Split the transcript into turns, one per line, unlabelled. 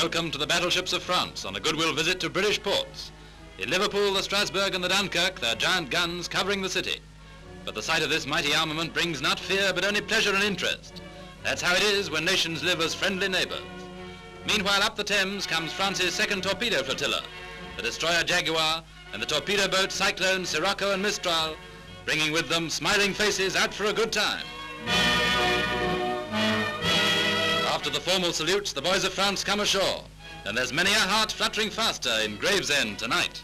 Welcome to the battleships of France on a goodwill visit to British ports. In Liverpool, the Strasbourg and the Dunkirk, their giant guns covering the city. But the sight of this mighty armament brings not fear, but only pleasure and interest. That's how it is when nations live as friendly neighbors. Meanwhile, up the Thames comes France's second torpedo flotilla, the destroyer Jaguar and the torpedo boats Cyclone, Sirocco and Mistral, bringing with them smiling faces out for a good time. After the formal salutes, the boys of France come ashore, and there's many a heart fluttering faster in Gravesend tonight.